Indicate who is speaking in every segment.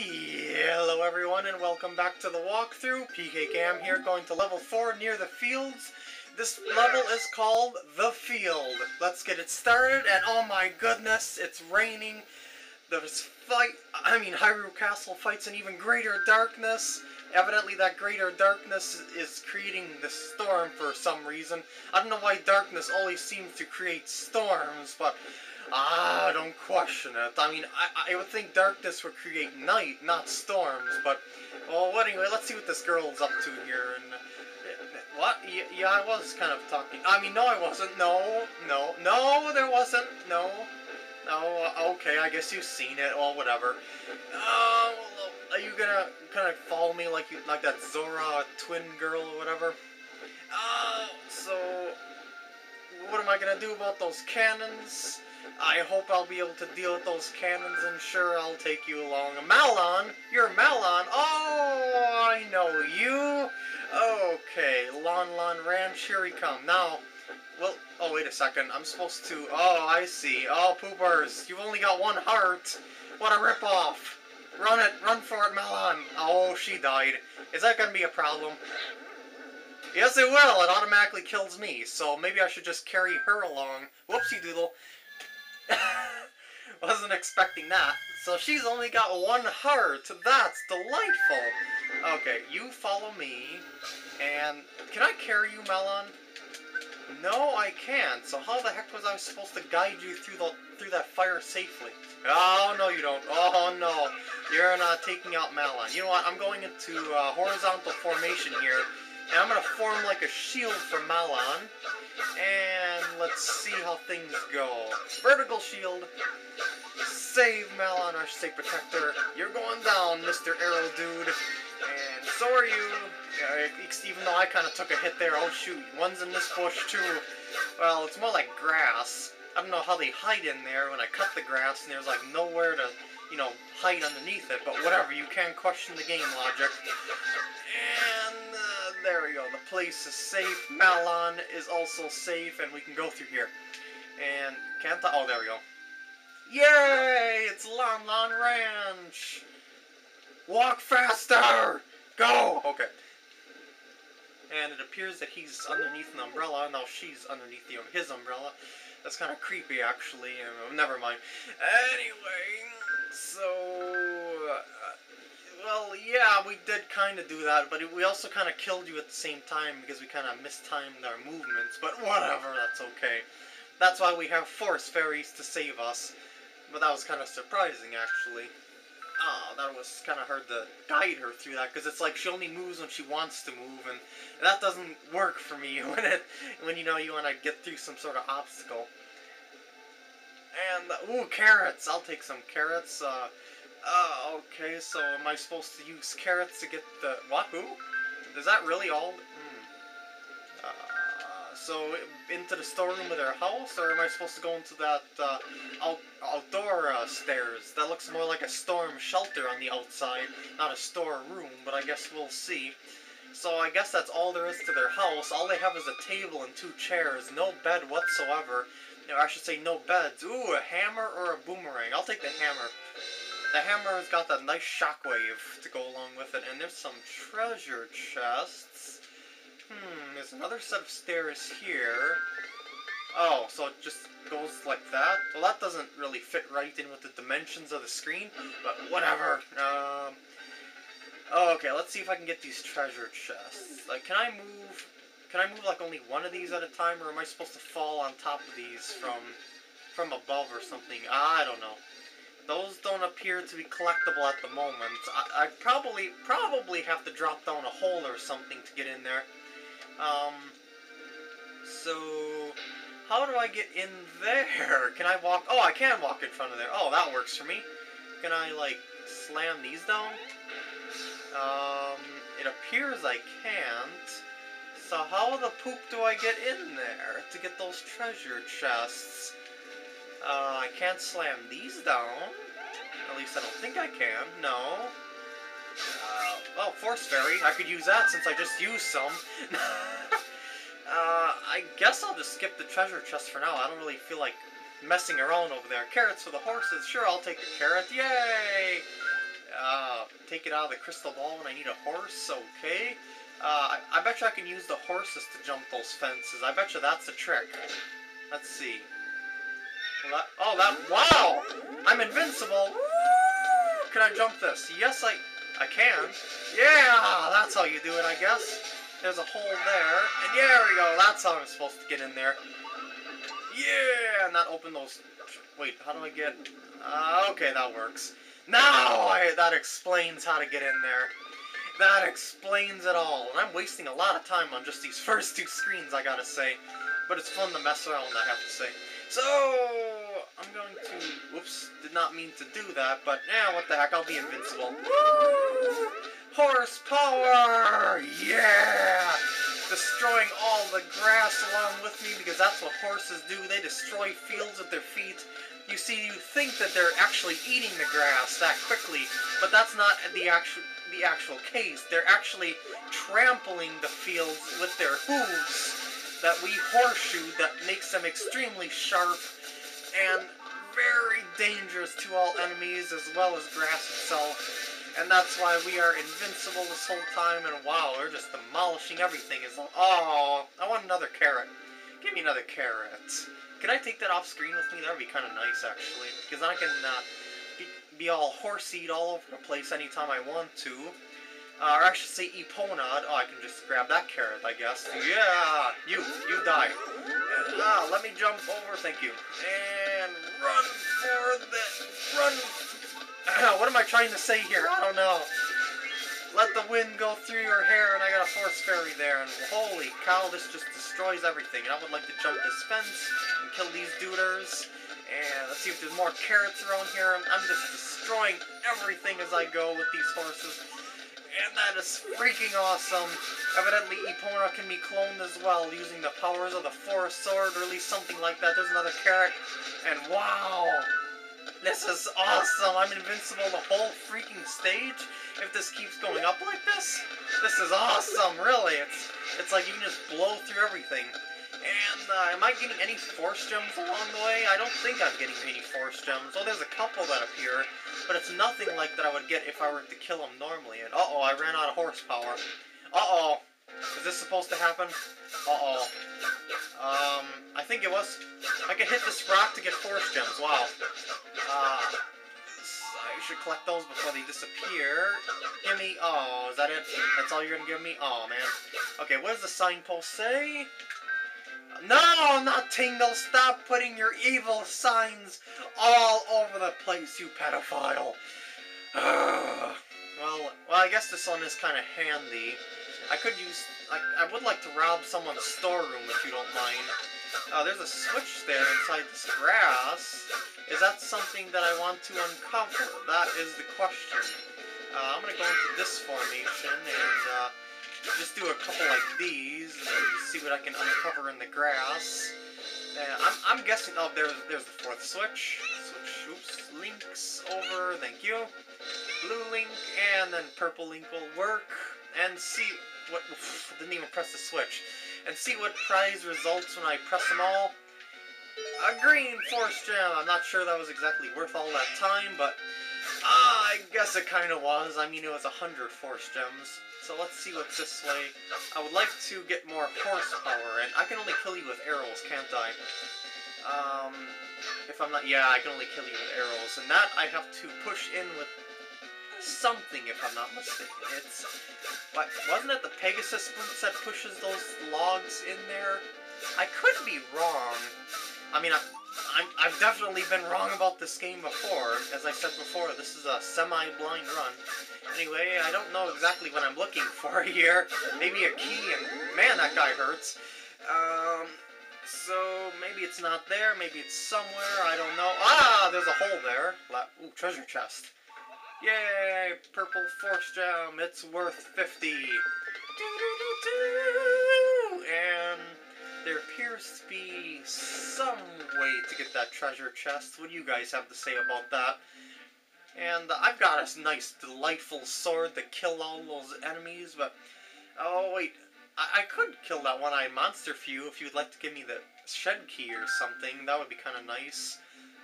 Speaker 1: Hello everyone and welcome back to the walkthrough. PkGam here going to level 4 near the fields. This level is called The Field. Let's get it started and oh my goodness, it's raining. There's fight, I mean Hyrule Castle fights an even greater darkness. Evidently that greater darkness is creating the storm for some reason. I don't know why darkness always seems to create storms, but Ah, don't question it. I mean, I, I would think darkness would create night, not storms, but... Well, anyway, let's see what this girl's up to here, and... What? Yeah, I was kind of talking... I mean, no, I wasn't. No, no, no, there wasn't. No. No, okay, I guess you've seen it. Well, whatever. Uh, are you gonna kind of follow me like you, like that Zora twin girl or whatever? Uh, so... What am I gonna do about those cannons? I hope I'll be able to deal with those cannons, and sure, I'll take you along. Malon? You're Malon? Oh, I know you. Okay, Lon Lon Ranch, here we come. Now, well, oh, wait a second. I'm supposed to, oh, I see. Oh, poopers, you've only got one heart. What a ripoff. Run it, run for it, Malon. Oh, she died. Is that going to be a problem? Yes, it will. It automatically kills me, so maybe I should just carry her along. Whoopsie doodle. Wasn't expecting that. So she's only got one heart. That's delightful. Okay, you follow me. And can I carry you, Malon? No, I can't. So how the heck was I supposed to guide you through the through that fire safely? Oh no, you don't. Oh no, you're not taking out Malon. You know what? I'm going into uh, horizontal formation here, and I'm gonna form like a shield for Malon. And let's see how things go. Vertical shield. Save Malon, should say protector. You're going down, Mr. Arrow Dude. And so are you. even though I kind of took a hit there. Oh shoot, one's in this bush too. Well, it's more like grass. I don't know how they hide in there when I cut the grass and there's like nowhere to, you know, hide underneath it. But whatever, you can't question the game logic. And uh, there we go. The place is safe. Malon is also safe, and we can go through here. And can't I? Oh, there we go. Yay! It's Lon Lon Ranch. Walk faster. Go. Okay. And it appears that he's underneath an umbrella. Now she's underneath the, his umbrella. That's kind of creepy, actually. Uh, never mind. Anyway, so uh, well, yeah, we did kind of do that, but we also kind of killed you at the same time because we kind of mistimed our movements, but whatever, that's okay. That's why we have force fairies to save us. But that was kind of surprising, actually. Oh, that was kind of hard to guide her through that, because it's like she only moves when she wants to move, and that doesn't work for me when it, when you know you want to get through some sort of obstacle. And, ooh, carrots! I'll take some carrots. Uh, uh, okay, so am I supposed to use carrots to get the... Wahoo? Is that really all? Hmm. Uh, so, into the storeroom of their house, or am I supposed to go into that, uh, out, outdoor, uh, stairs? That looks more like a storm shelter on the outside, not a storeroom, but I guess we'll see. So I guess that's all there is to their house. All they have is a table and two chairs, no bed whatsoever. Know, I should say no beds. Ooh, a hammer or a boomerang. I'll take the hammer. The hammer's got that nice shockwave to go along with it, and there's some treasure chests. Hmm, there's another set of stairs here. Oh, so it just goes like that? Well, that doesn't really fit right in with the dimensions of the screen, but whatever. Um, okay, let's see if I can get these treasure chests. Like, can I move... Can I move, like, only one of these at a time, or am I supposed to fall on top of these from from above or something? I don't know. Those don't appear to be collectible at the moment. I, I probably probably have to drop down a hole or something to get in there. Um, so, how do I get in there? Can I walk? Oh, I can walk in front of there. Oh, that works for me. Can I, like, slam these down? Um, it appears I can't. So how the poop do I get in there to get those treasure chests? Uh, I can't slam these down. At least I don't think I can. No. Uh, well, Force Fairy. I could use that since I just used some. uh, I guess I'll just skip the treasure chest for now. I don't really feel like messing around over there. Carrots for the horses. Sure, I'll take a carrot. Yay! Uh, take it out of the crystal ball when I need a horse. Okay. Uh, I, I bet you I can use the horses to jump those fences. I bet you that's the trick. Let's see. Well, that, oh, that, wow! I'm invincible! Can I jump this? Yes, I, I can. Yeah, that's how you do it, I guess. There's a hole there, and there we go. That's how I'm supposed to get in there. Yeah, and not open those. Wait, how do I get? Uh, okay, that works. Now I, that explains how to get in there. That explains it all. And I'm wasting a lot of time on just these first two screens, I gotta say. But it's fun to mess around, I have to say. So, I'm going to... Whoops, did not mean to do that, but yeah, what the heck, I'll be invincible. Woo! Horsepower! Yeah! Destroying all the grass along with me, because that's what horses do. They destroy fields with their feet. You see, you think that they're actually eating the grass that quickly, but that's not the actual the actual case. They're actually trampling the fields with their hooves that we horseshoe that makes them extremely sharp and very dangerous to all enemies as well as grass itself. And that's why we are invincible this whole time, and wow, we're just demolishing everything. Is Oh, I want another carrot. Give me another carrot. Can I take that off screen with me? That would be kind of nice, actually. Because I can uh, be, be all horseed all over the place anytime I want to. Uh, or I should say Epona'd. Oh, I can just grab that carrot, I guess. Yeah! You! You die. Ah, let me jump over, thank you. And run for the... Run... what am I trying to say here? I don't know. Let the wind go through your hair, and I got a force fairy there, and holy cow, this just destroys everything. And I would like to jump this fence and kill these duders. And let's see if there's more carrots around here. I'm just destroying everything as I go with these horses. And that is freaking awesome. Evidently, Epona can be cloned as well using the powers of the Four Sword, or at least something like that. There's another carrot. And wow! This is awesome! I'm invincible the whole freaking stage if this keeps going up like this. This is awesome, really. It's it's like you can just blow through everything. And uh, am I getting any force gems along the way? I don't think I'm getting any force gems. Oh, there's a couple that appear, but it's nothing like that I would get if I were to kill them normally. And uh-oh, I ran out of horsepower. Uh-oh. Is this supposed to happen? Uh-oh. Um, I think it was... I can hit this rock to get force gems. Wow. Uh, I should collect those before they disappear. Give me... Oh, is that it? That's all you're gonna give me? Oh, man. Okay, what does the signpost say? No, not Tingle. Stop putting your evil signs all over the place, you pedophile. Ugh. Well, well, I guess this one is kind of handy. I could use... I, I would like to rob someone's storeroom, if you don't mind. Oh, there's a switch there inside this grass. Is that something that I want to uncover? That is the question. Uh, I'm going to go into this formation and... Uh, just do a couple like these and see what I can uncover in the grass. Uh, I'm, I'm guessing, oh, there's, there's the fourth switch. Switch, oops, links over, thank you. Blue link, and then purple link will work. And see what, didn't even press the switch. And see what prize results when I press them all. A green force gem. I'm not sure that was exactly worth all that time, but uh, I guess it kind of was. I mean, it was a hundred force gems. So let's see what's this way. I would like to get more horsepower, and I can only kill you with arrows, can't I? Um, if I'm not... Yeah, I can only kill you with arrows, and that I have to push in with something, if I'm not mistaken. It's... But wasn't it the Pegasus boots that pushes those logs in there? I could be wrong. I mean, I, I'm, I've definitely been wrong about this game before. As I said before, this is a semi-blind run. Anyway, I don't know exactly what I'm looking for here. Maybe a key, and man, that guy hurts. Um, so maybe it's not there, maybe it's somewhere, I don't know. Ah, there's a hole there. Ooh, treasure chest. Yay, purple force gem, it's worth 50. And there appears to be some way to get that treasure chest. What do you guys have to say about that? And I've got a nice, delightful sword to kill all those enemies, but... Oh, wait. I, I could kill that one-eyed monster for you if you'd like to give me the shed key or something. That would be kind of nice.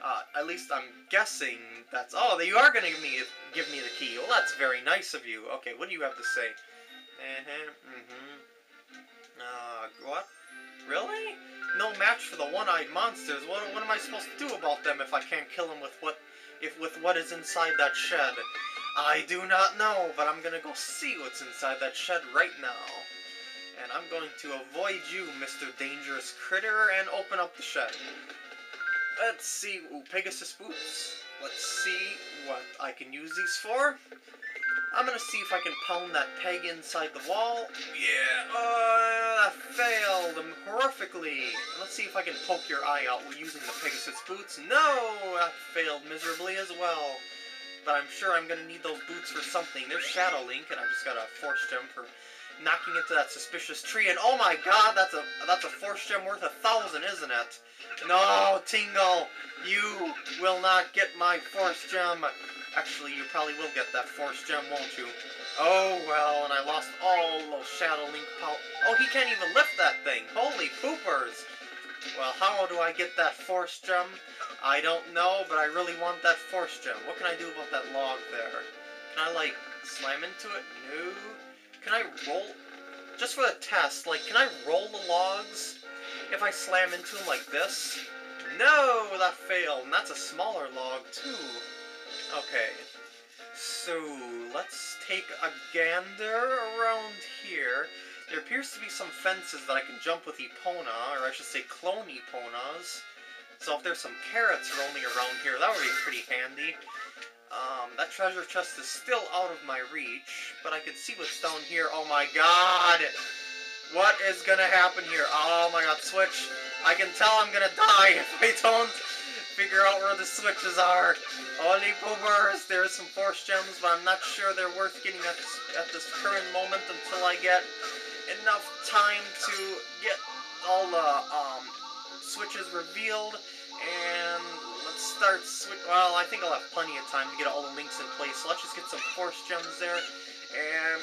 Speaker 1: Uh, at least I'm guessing that's... Oh, you are going to give me give me the key. Well, that's very nice of you. Okay, what do you have to say? Uh-huh, mm-hmm. Uh, what? Really? No match for the one-eyed monsters. What, what am I supposed to do about them if I can't kill them with what, if with what is inside that shed? I do not know, but I'm gonna go see what's inside that shed right now. And I'm going to avoid you, Mr. Dangerous Critter, and open up the shed. Let's see. Ooh, Pegasus boots. Let's see what I can use these for. I'm gonna see if I can pound that peg inside the wall. Yeah, uh, that failed horrifically. Let's see if I can poke your eye out using the Pegasus boots. No, that failed miserably as well. But I'm sure I'm gonna need those boots for something. There's Shadow Link, and I just got a Force Gem for knocking into that suspicious tree. And oh my god, that's a that's a Force Gem worth a thousand, isn't it? No, Tingle, you will not get my Force Gem. Actually, you probably will get that Force Gem, won't you? Oh, well, and I lost all those Shadow Link power. Oh, he can't even lift that thing. Holy poopers. Well, how do I get that Force Gem? I don't know, but I really want that Force Gem. What can I do about that log there? Can I, like, slam into it? No. Can I roll... Just for the test, like, can I roll the logs if I slam into them like this? No, that failed, and that's a smaller log, too. Okay. So, let's take a gander around here. There appears to be some fences that I can jump with Epona, or I should say clone Eponas. So if there's some carrots roaming around here, that would be pretty handy. Um, that treasure chest is still out of my reach, but I can see what's down here. Oh my god! What is gonna happen here? Oh my god, Switch. I can tell I'm gonna die if I don't figure out where the switches are. Holy poopers, there's some force gems, but I'm not sure they're worth getting at this, at this current moment until I get enough time to get all the um, switches revealed. And start. Well, I think I'll have plenty of time to get all the links in place. So let's just get some force gems there and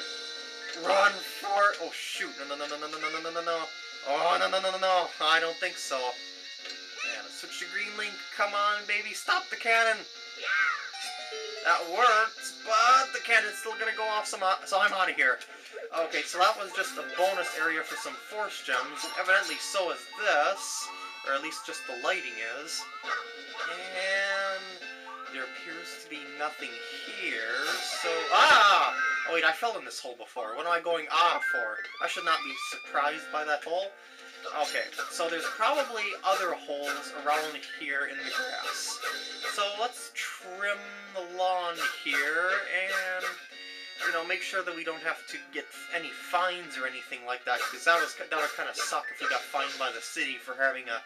Speaker 1: run for. Oh shoot! No no no no no no no no no no! Oh no no no no no! I don't think so. And Switch to green link. Come on, baby. Stop the cannon. That worked, but the cannon's still gonna go off, so I'm out of here. Okay, so that was just a bonus area for some force gems. Evidently, so is this. Or at least just the lighting is. And there appears to be nothing here, so... Ah! Oh wait, I fell in this hole before. What am I going ah for? I should not be surprised by that hole. Okay, so there's probably other holes around here in the grass. So let's trim the lawn here and, you know, make sure that we don't have to get any fines or anything like that, because that, that would kind of suck if we got fined by the city for having a,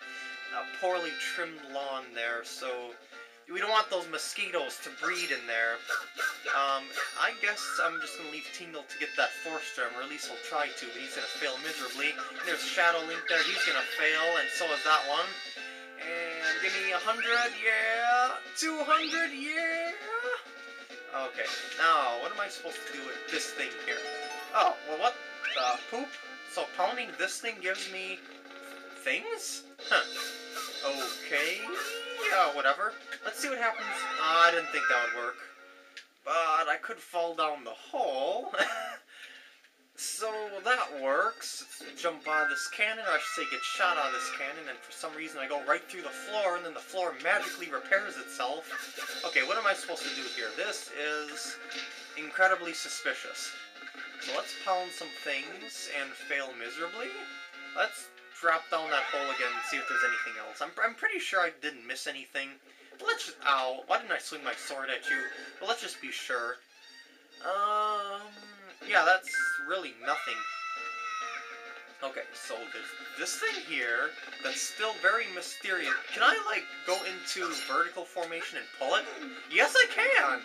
Speaker 1: a poorly trimmed lawn there, so we don't want those mosquitoes to breed in there. Um, I guess I'm just going to leave Tingle to get that force or at least he'll try to, but he's going to fail miserably. There's Shadow Link there, he's going to fail, and so is that one. And give me a 100, yeah! 200, yeah! Okay, now, what am I supposed to do with this thing here? Oh, well, what the poop? So pounding this thing gives me things? Huh. Okay yeah, whatever. Let's see what happens. I didn't think that would work. But I could fall down the hole. so that works. Jump out of this cannon, or I should say get shot out of this cannon, and for some reason I go right through the floor, and then the floor magically repairs itself. Okay, what am I supposed to do here? This is incredibly suspicious. So let's pound some things and fail miserably. Let's drop down that hole again and see if there's anything else. I'm, I'm pretty sure I didn't miss anything. But let's just... Ow. Why didn't I swing my sword at you? But let's just be sure. Um... Yeah, that's really nothing. Okay, so there's this thing here that's still very mysterious. Can I, like, go into vertical formation and pull it? Yes, I can!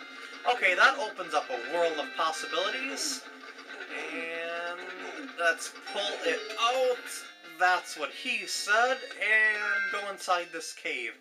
Speaker 1: Okay, that opens up a world of possibilities. And let's pull it out that's what he said, and go inside this cave.